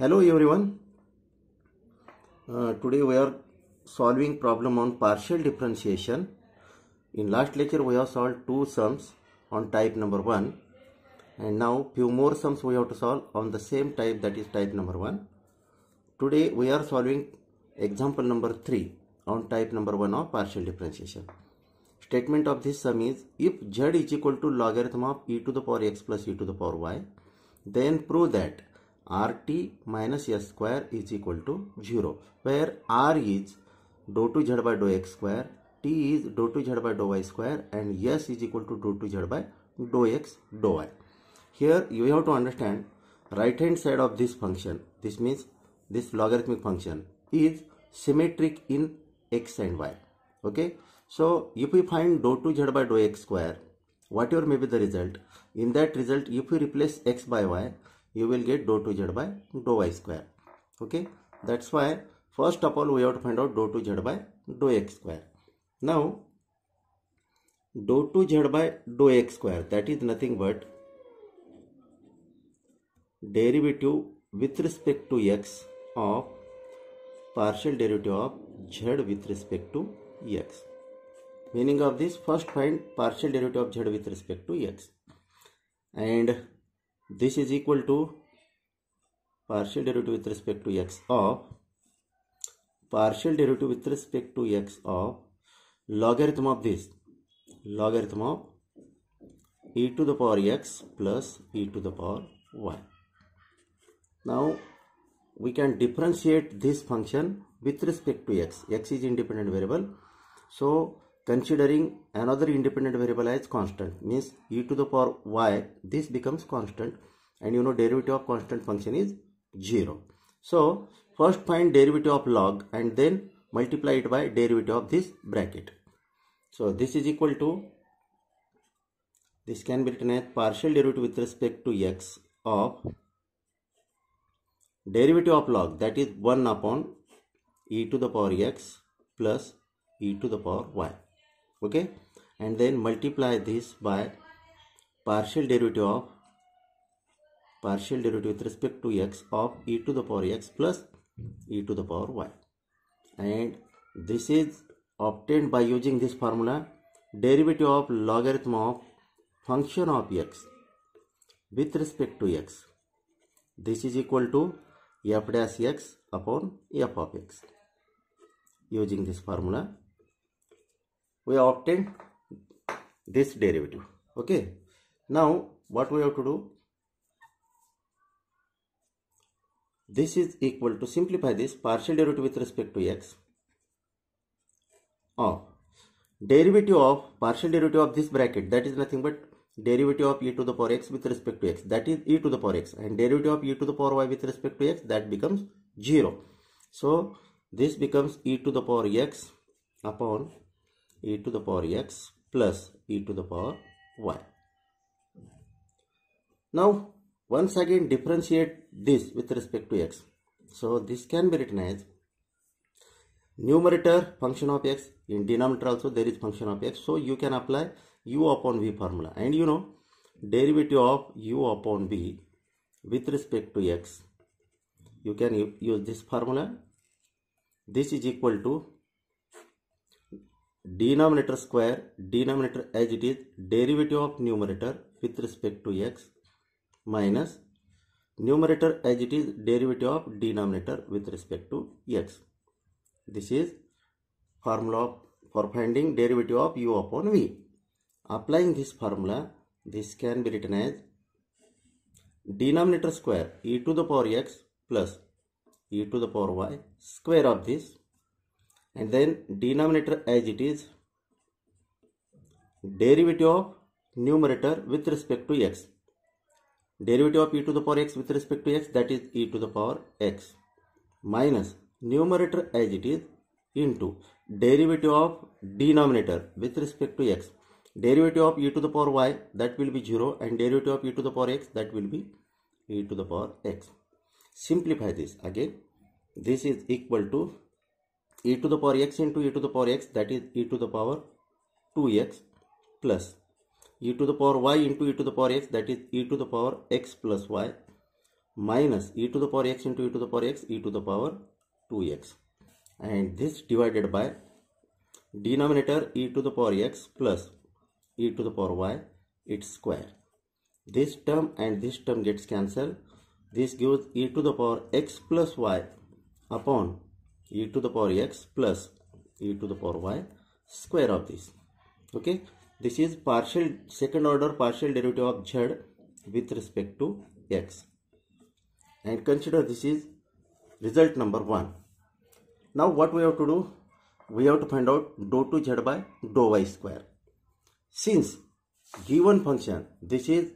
Hello everyone. Uh, today we are solving problem on partial differentiation. In last lecture we have solved two sums on type number 1 and now few more sums we have to solve on the same type that is type number 1. Today we are solving example number 3 on type number 1 of partial differentiation. Statement of this sum is if z is equal to logarithm of e to the power x plus e to the power y then prove that rt minus s square is equal to 0 where r is dou to z by dou x square t is dou to z by dou y square and s is equal to dou to z by dou x dou y. Here you have to understand right hand side of this function. This means this logarithmic function is symmetric in x and y. Okay? So if we find dou to z by dou x square whatever may be the result in that result if we replace x by y you will get dou to z by dou y square. Okay? That's why first of all we have to find out dou to z by dou x square. Now dou to z by dou x square that is nothing but derivative with respect to x of partial derivative of z with respect to x. Meaning of this first find partial derivative of z with respect to x. And this is equal to partial derivative with respect to x of partial derivative with respect to x of logarithm of this logarithm of e to the power x plus e to the power y. Now we can differentiate this function with respect to x. x is independent variable. So considering another independent variable as constant means e to the power y this becomes constant and you know derivative of constant function is 0 so first find derivative of log and then multiply it by derivative of this bracket. So this is equal to this can be written as partial derivative with respect to x of derivative of log that is 1 upon e to the power x plus e to the power y okay? And then multiply this by partial derivative of partial derivative with respect to x of e to the power x plus e to the power y. And this is obtained by using this formula derivative of logarithm of function of x with respect to x. This is equal to f dash x upon f of x. Using this formula we obtained this derivative. Okay. Now what we have to do? This is equal to simplify this partial derivative with respect to x of derivative of partial derivative of this bracket that is nothing but derivative of e to the power x with respect to x. That is e to the power x. And derivative of e to the power y with respect to x that becomes 0 so this becomes e to the power x upon e to the power x plus e to the power y. Now once again differentiate this with respect to x. So this can be written as numerator function of x in denominator also there is function of x. So you can apply u upon v formula. And you know derivative of u upon v with respect to x you can use this formula. This is equal to denominator square denominator as it is derivative of numerator with respect to x minus numerator as it is derivative of denominator with respect to x. This is formula for finding derivative of u upon v. Applying this formula this can be written as denominator square e to the power x plus e to the power y square of this and then denominator as it is derivative of numerator with respect to x. Derivative of e to the power x with respect to x that is e to the power x. Minus numerator as it is into derivative of denominator with respect to x. Derivative of e to the power y that will be 0 and derivative of e to the power x that will be e to the power x. Simplify this again. This is equal to e to the power x into e to the power x that is e to the power 2x plus e to the power y into e to the power x that is e to the power x plus y minus e to the power x into e to the power x e to the power 2x and this divided by denominator e to the power x plus e to the power y its square this term and this term gets cancelled this gives e to the power x plus y upon e to the power x plus e to the power y square of this. Okay? This is partial second order partial derivative of z with respect to x. And consider this is result number 1 now what we have to do? We have to find out dou to z by dou y square. Since given function this is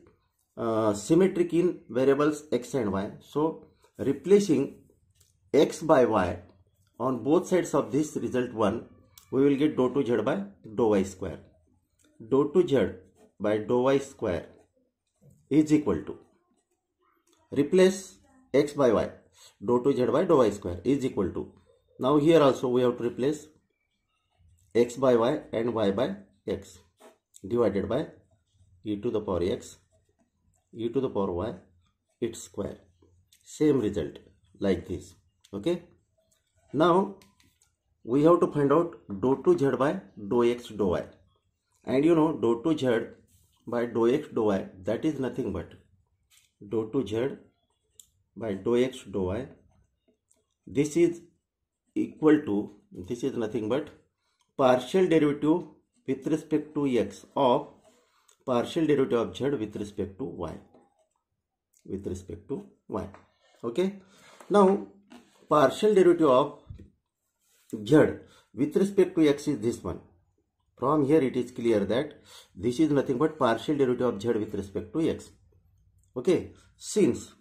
uh, symmetric in variables x and y so replacing x by y on both sides of this result 1 we will get dou to z by dou y square. Dou to z by dou y square is equal to replace x by y. Dou to z by dou y square is equal to. Now here also we have to replace x by y and y by x divided by e to the power x e to the power y its square. Same result like this. Okay now we have to find out dou to z by dou x dou y. And you know dou to z by dou x dou y that is nothing but dou to z by dou x dou y. This is equal to this is nothing but partial derivative with respect to x of partial derivative of z with respect to y with respect to y. Okay? Now partial derivative of z with respect to x is this one. From here it is clear that this is nothing but partial derivative of z with respect to x. Okay? Since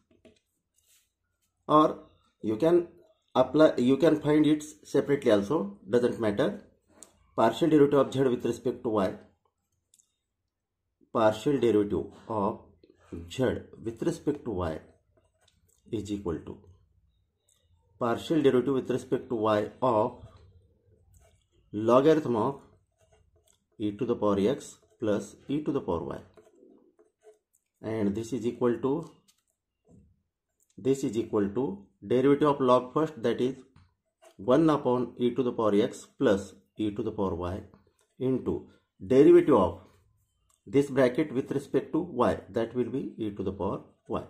or you can apply you can find it separately also doesn't matter. Partial derivative of z with respect to y. Partial derivative of z with respect to y is equal to partial derivative with respect to y of logarithm of e to the power x plus e to the power y. And this is equal to this is equal to derivative of log first that is 1 upon e to the power x plus e to the power y into derivative of this bracket with respect to y that will be e to the power y.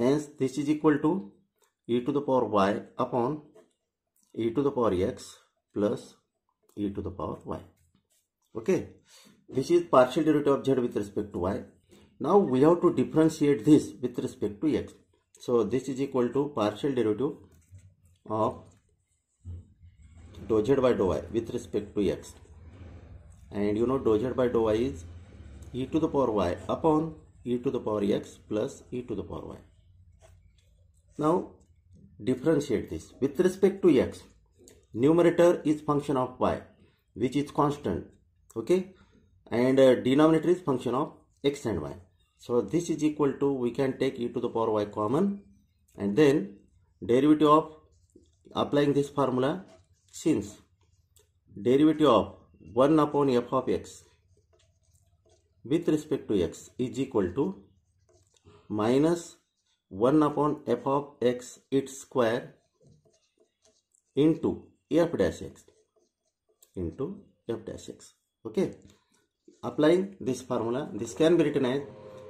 Hence this is equal to e to the power y upon e to the power x plus e to the power y okay this is partial derivative of z with respect to y now we have to differentiate this with respect to x so this is equal to partial derivative of dou z by dou y with respect to x. And you know dou z by dou y is e to the power y upon e to the power x plus e to the power y. Now differentiate this with respect to x. Numerator is function of y which is constant okay and uh, denominator is function of x and y so this is equal to, we can take e to the power y common and then derivative of applying this formula since derivative of 1 upon f of x with respect to x is equal to minus 1 upon f of x its square into f dash x into f dash x okay applying this formula this can be written as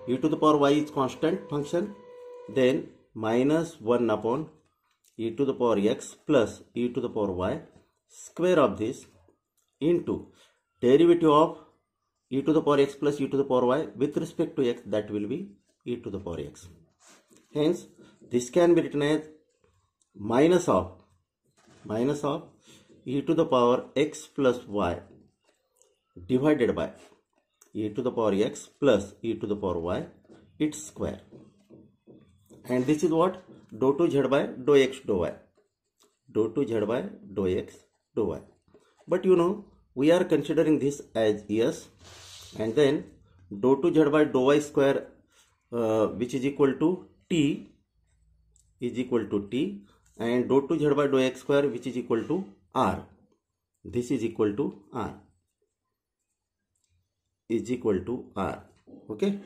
e to the power y is constant function then minus 1 upon e to the power x plus e to the power y square of this into derivative of e to the power x plus e to the power y with respect to x that will be e to the power x. Hence this can be written as minus of minus of e to the power x plus y divided by e to the power x plus e to the power y its square. And this is what? Dou to z by dou x dou y. Dou to z by dou x dou y. But you know we are considering this as yes and then dou to z by dou y square uh, which is equal to t is equal to t and dou to z by dou x square which is equal to r. This is equal to r. Is equal to r. Okay?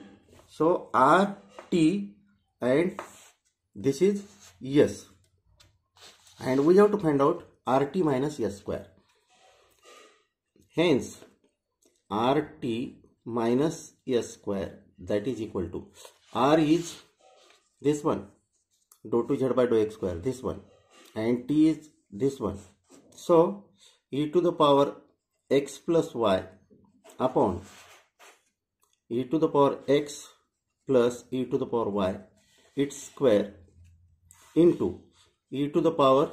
So r t and this is s. And we have to find out rt minus s square. Hence rt minus s square that is equal to r is this one. Dou 2 z by dou x square. This one. And t is this one. So e to the power x plus y upon e to the power x plus e to the power y its square into e to the power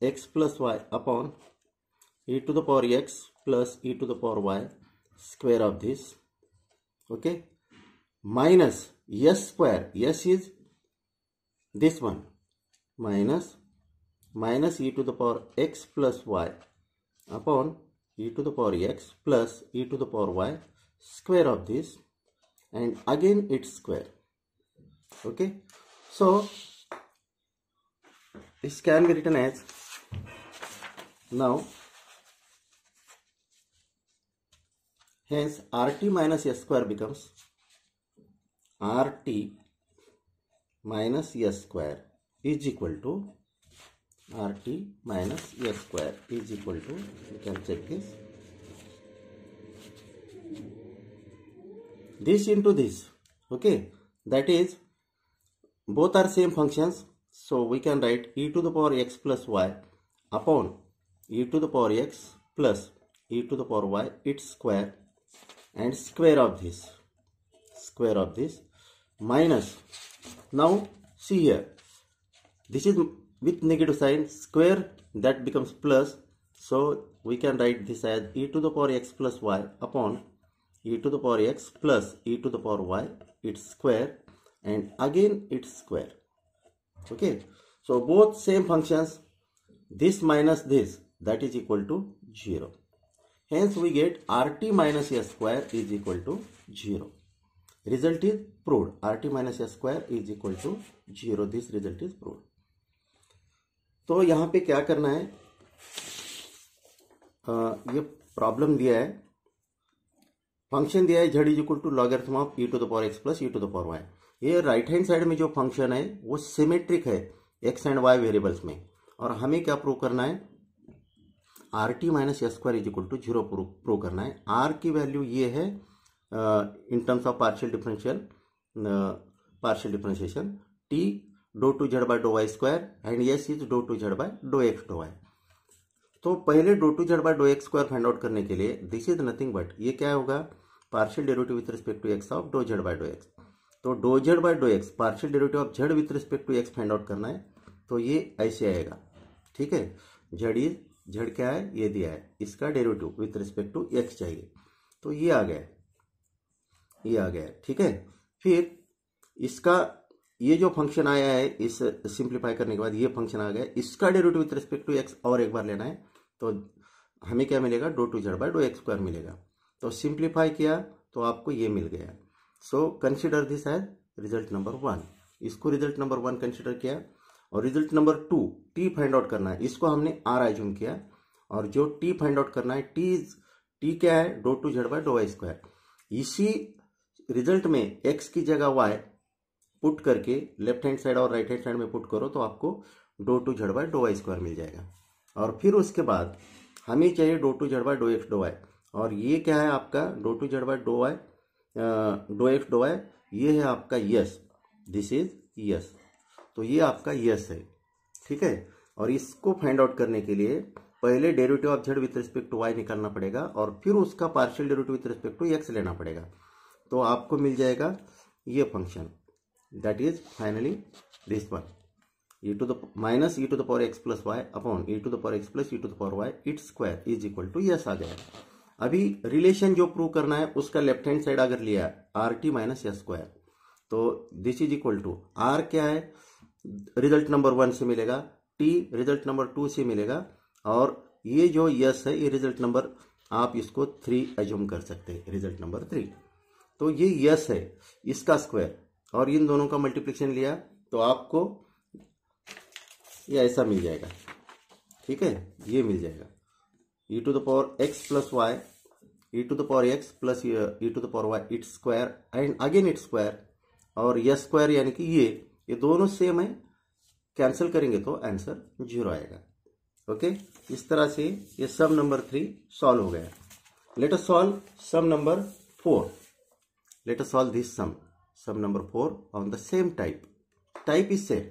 x plus y upon e to the power x plus e to the power y square of this. Okay? Minus s square s is this one minus minus e to the power x plus y upon e to the power x plus e to the power y square of this and again its square okay? So this can be written as now hence rt minus s square becomes rt minus s square is equal to rt minus s square is equal to you can check this. This into this okay? That is both are same functions. So we can write e to the power x plus y upon e to the power x plus e to the power y its square and square of this square of this minus. Now see here. This is with negative sign square that becomes plus. So we can write this as e to the power x plus y upon e to the power x plus e to the power y its square and again its square. Okay? So both same functions this minus this that is equal to 0 hence we get rt minus s square is equal to 0 result is proved. Rt minus s square is equal to 0 this result is proved. तो यहाँ पे क्या करना है? आ, ये problem दिया है। Function दिया है z is equal to logarithm of e to the power x plus e to the power y ये राइट हैंड साइड में जो फ़ंक्शन है वो सिमेट्रिक है एक्स एंड वाई वेरिएबल्स में। और हमें क्या प्रूव करना है? R T minus S square is equal to zero prove करना है। आर की वैल्यू ये है in terms of partial differential partial differentiation T do two z by do y square and S is do two z by do x do y तो पहले do two z by do x square find out करने के लिए this is nothing but ये क्या होगा? Partial derivative with respect to x of do z by do x तो do z by do x partial derivative of z with respect to x find out करना है तो ये ऐसे आएगा। ठीक है? जेड इज़ जेड क्या है? ये दिया है। इसका derivative with respect to x चाहिए। तो ये आ गया ये आ गया ठीक है? फिर इसका ये जो फ़ंक्शन आया है, इस सिंप्लीफाई करने के बाद ये फ़ंक्शन आ गया इसका derivative with respect to x और एक बार लेना है तो हमें क्या मिलेगा? Do two z by do x square मिलेगा। तो सिंप्लीफाई किया तो आपको ये मिल गया so consider this as result number one इसको रिज़ल्ट नंबर वन कंसिडर किया। और result number two T find out करना है। इसको हमने आर आइजूम किया। और जो टी फाइंड आउट करना है टी टी क्या है? Do two z by do y square. इसी रिज़ल्ट में एक्स की जगह वाई पुट करके लेफ़्ट हैंड साइड और राइट हैंड साइड में पुट करो तो आपको do two z by do y square मिल जाएगा। और फिर उसके बाद हमें चाहिए do two z by do x do y और ये क्या है आपका? Do two z by do y do x do y ये है आपका यस दिस इज़ यस तो ये आपका यस है। ठीक है? और इसको फाइंड आउट करने के लिए पहले derivative of z with respect to y निकालना पड़ेगा और फिर उसका partial derivative with respect to x लेना पड़ेगा। तो आपको मिल जाएगा ये function that is finally this one e to the minus e to the power x plus y upon e to the power x plus e to the power y, its square is equal to yes आ गया अभी relation जो prove करना है, उसका left hand side अगर लिया R T minus S square तो this is equal to R क्या है? रिज़ल्ट नंबर वन से मिलेगा टी रिज़ल्ट नंबर टू से मिलेगा, और ये जो यस है, ये रिज़ल्ट नंबर आप इसको थ्री एज्यूम कर सकते हैं रिज़ल्ट नंबर थ्री तो ये यस है, इसका स्क्वायर और इन दोनों का मल्टीप्लिकेशन लिया तो आपको ये ऐसा मिल जाएगा। ठीक है? ये मिल जाएगा। E to the power x plus y e to the power x plus e to the power y its square and again its square और यस स्क्वायर यानी कि ये ये दोनों सेम है। कैंसिल करेंगे तो आंसर ज़ीरो आएगा। ओके इस तरह से ये सम नंबर थ्री सॉल्व हो गया। Let us solve sum number four let us solve this sum sum number 4 on the same type type is same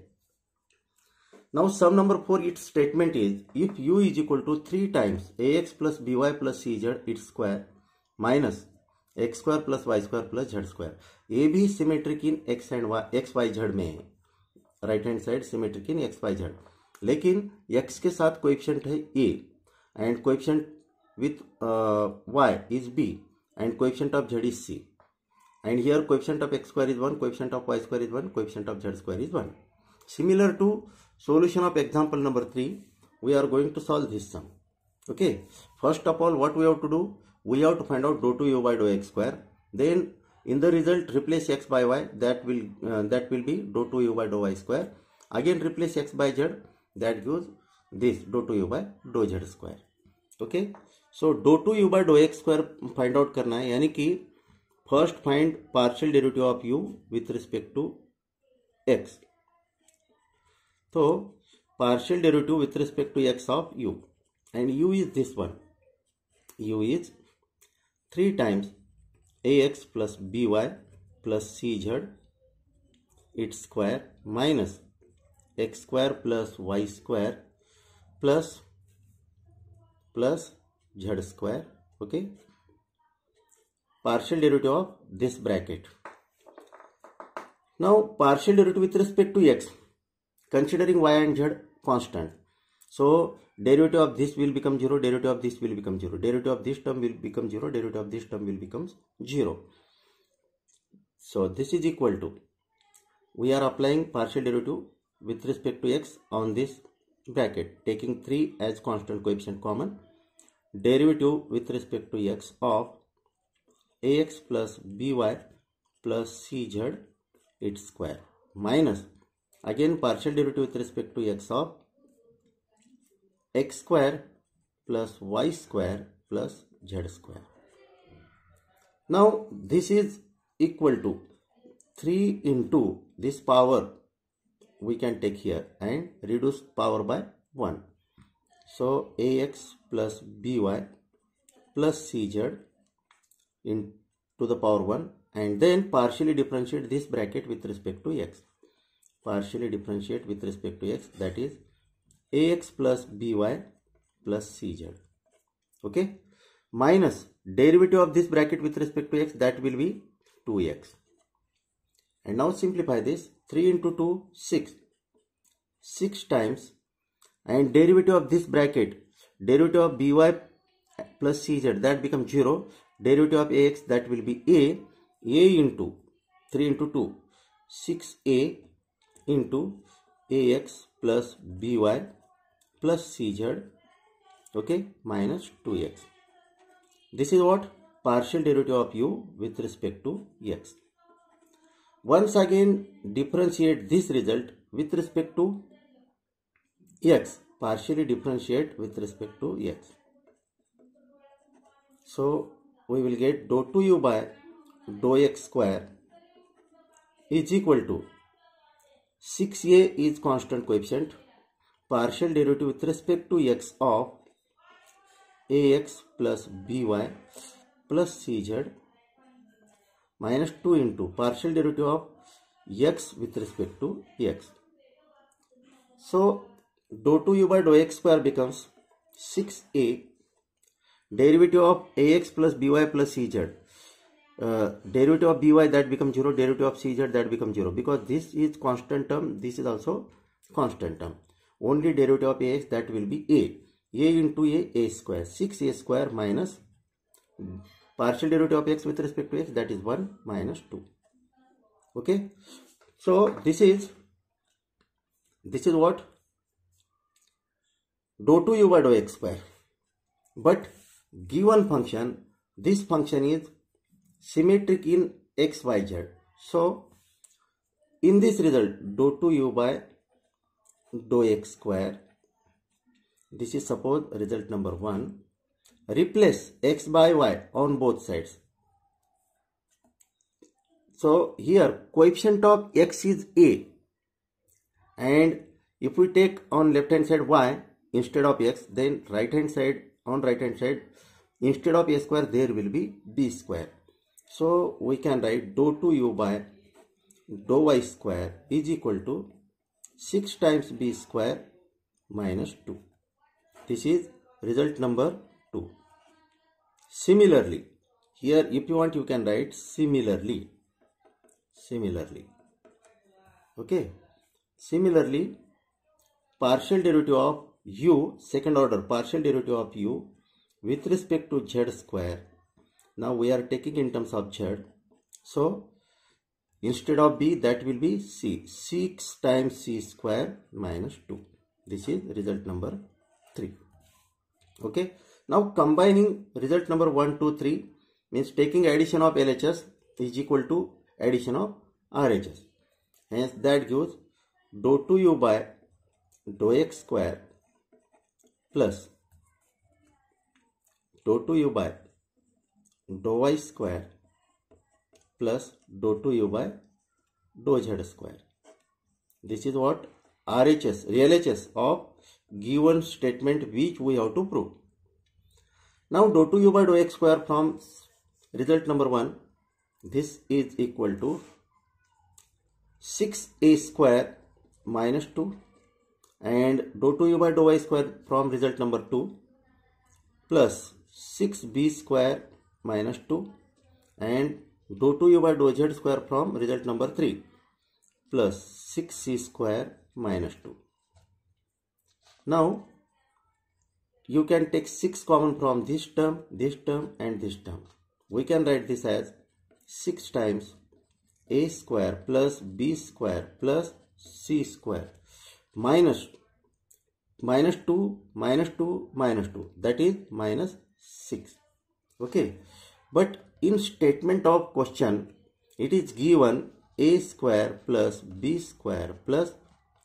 now sum number 4 its statement is if u is equal to 3 times ax plus by plus cz its square minus x square plus y square plus z square ये भी symmetric in x and y x y z में है right hand side symmetric in x y z लेकिन x के साथ coefficient है a and coefficient with y is b and coefficient of z is c and here coefficient of x square is 1 coefficient of y square is 1 coefficient of z square is 1 similar to solution of example number 3 we are going to solve this sum okay first of all what we have to do we have to find out dou 2 u by dou x square then in the result replace x by y that will uh, that will be dou 2 u by dou y square again replace x by z that gives this dou 2 u by dou z square okay so dou 2 u by dou x square find out करना है यानी कि first find partial derivative of u with respect to x. So partial derivative with respect to x of u. And u is this one. u is 3 times ax plus by plus cz its square minus x square plus y square plus plus z square. Okay partial derivative of this bracket. Now partial derivative with respect to x considering y and z constant. So derivative of this will become 0, derivative of this will become 0, derivative of this term will become 0, derivative of this term will become 0. So this is equal to, we are applying partial derivative with respect to x on this bracket taking 3 as constant coefficient common, derivative with respect to x of ax plus by plus cz its square minus again partial derivative with respect to x of x square plus y square plus z square. Now this is equal to 3 into this power we can take here and reduce power by 1. So ax plus by plus cz into the power 1 and then partially differentiate this bracket with respect to x. Partially differentiate with respect to x that is ax plus by plus cz. Okay. Minus derivative of this bracket with respect to x that will be 2x. And now simplify this 3 into 2 6. 6 times and derivative of this bracket derivative of by plus cz that becomes 0 derivative of ax that will be a a into 3 into 2 6a into ax plus by plus cz okay minus 2x this is what partial derivative of u with respect to x. Once again differentiate this result with respect to x partially differentiate with respect to x. So we will get dou 2u by dou x square is equal to 6a is constant coefficient partial derivative with respect to x of ax plus by plus cz minus 2 into partial derivative of x with respect to x. So dou 2u by dou x square becomes 6a derivative of ax plus by plus cz. Uh, derivative of by that becomes 0 derivative of cz that becomes 0 because this is constant term this is also constant term. Only derivative of ax that will be a. A into a a square. 6a square minus partial derivative of x with respect to x that is 1 minus 2 okay? So this is this is what? Dou 2 u by dou x square. But given function this function is symmetric in xyz so in this result dou 2 u by dou x square this is suppose result number 1 replace x by y on both sides. So here coefficient of x is a and if we take on left hand side y instead of x then right hand side on right hand side instead of a square there will be b square. So we can write dou 2 u by dou y square is equal to 6 times b square minus 2 this is result number 2 similarly here if you want you can write similarly. Similarly. Okay. Similarly partial derivative of u second order partial derivative of u with respect to z square now we are taking in terms of z. So instead of b that will be c. 6 times c square minus 2 this is result number 3 okay? Now combining result number 1 2 3 means taking addition of LHS is equal to addition of RHS hence that gives dou 2u by dou x square plus dou 2u by dou y square plus dou 2u by dou z square. This is what RHS, real HS of given statement which we have to prove. Now dou 2u by dou x square from result number 1 this is equal to 6a square minus 2 and dou 2u by dou y square from result number 2 plus 6b square minus 2 and dou 2u by dou z square from result number 3 plus 6c square minus 2. Now you can take 6 common from this term, this term and this term. We can write this as 6 times a square plus b square plus c square minus minus 2 minus 2 minus 2 that is minus 6 okay. But in statement of question it is given a square plus b square plus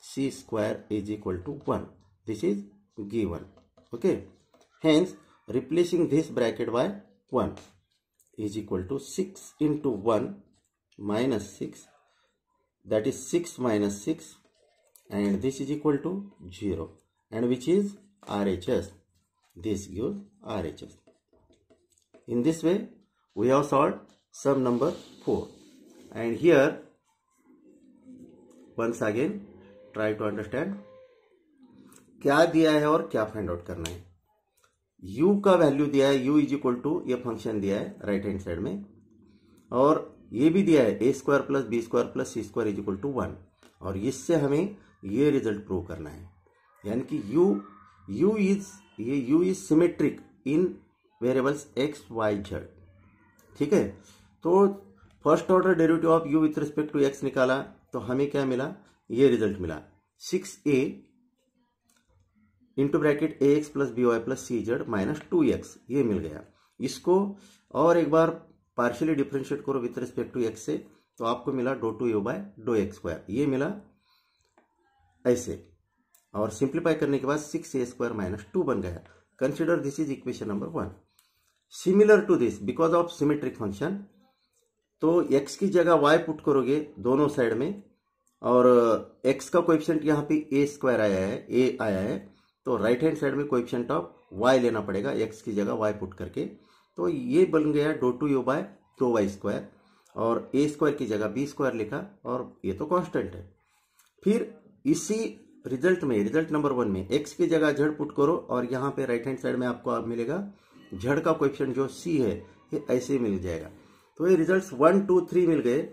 c square is equal to 1 this is given. Okay. Hence replacing this bracket by 1 is equal to 6 into 1 minus 6 that is 6 minus 6 and this is equal to 0 and which is RHS this gives RHS in this way, we have solved sum number 4 and here, once again, try to understand क्या दिया है और क्या find out करना है। U का value दिया है, u इज़ इक्वल टू ये फ़ंक्शन दिया है राइट हैंड साइड में। और ये भी दिया है a square plus b square plus c square is equal to one और इससे हमें ये रिज़ल्ट प्रूव करना है। यानी कि u u इज़ ये u is symmetric in variables x y z. ठीक है? तो first order derivative of u with respect to x निकाला तो हमें क्या मिला? ये रिज़ल्ट मिला। Six a into bracket a x plus b y plus c z minus two x ये मिल गया। इसको और एक बार पार्शियली डिफ्रेंशिएट करो विथ रिस्पेक्ट टू एक्स से तो आपको मिला do two u by do x square ये मिला ऐसे। और सिंप्लीफाई करने के बाद six a square minus two बन गया। Consider this is equation number one similar to this because of symmetric function तो x की जगह y पुट करोगे दोनों साइड में, और x का कोएफिशिएंट यहाँ पे a स्क्वायर आया है, a आया है तो राइट हैंड साइड में कोएफिशिएंट ऑफ़ y लेना पड़ेगा, x की जगह y पुट करके। तो ये बन गया do two u by do y square, और ए स्क्वायर की जगह बी स्क्वायर लिखा, और ये तो कांस्टेंट है। फिर इसी रिज़ल्ट में रिज़ल्ट नंबर वन में एक्स की जगह z पुट करो और यहाँ पे राइट हैंड साइड में आपको मिलेगा z का कोएफिशिएंट जो सी है ये ऐसे मिल जाएगा। तो ये रिज़ल्ट वन टू थ्री मिल गए।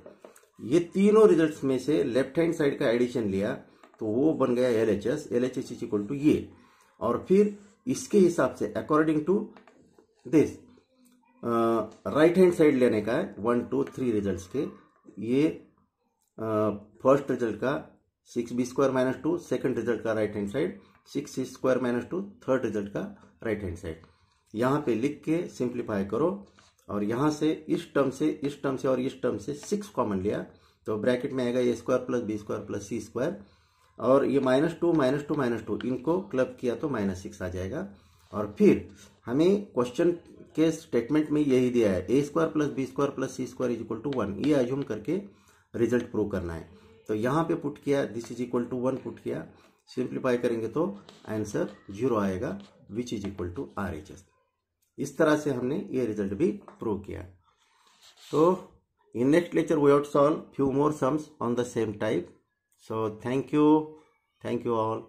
ये तीनों रिज़ल्ट में से लेफ़्ट हैंड साइड का एडिशन लिया तो वो बन गया L H S L H S is equal to ये। और फिर इसके हिसाब से according to this right hand side लेने का है वन टू थ्री रिज़ल्ट के ये फ़र्स्ट uh, रिज़ल्ट का six b square minus two, second result का right hand side six c square minus two, third result का राइट हैंड साइड यहाँ पे लिख के सिंप्लीफाई करो और यहाँ से इस टर्म से, इस टर्म से और इस टर्म से सिक्स कॉमन लिया। तो ब्रैकेट में आएगा a square plus b square plus c square और ये minus two minus two minus two, इनको क्लब किया तो माइनस सिक्स आ जाएगा। और फिर हमें क्वेश्चन के स्टेटमेंट में यही दिया है, a square plus b square plus c square is equal to one. ये एज्यूम करके रिज़ल्ट प्रूव करना है। तो यहाँ पे पुट किया this is equal to one put किया सिंप्लीफाई करेंगे तो आंसर ज़ीरो आएगा which is equal to R H S इस तरह से हमने ये रिज़ल्ट भी प्रूव किया। तो in next lecture we out solve few more sums on the same type so thank you thank you all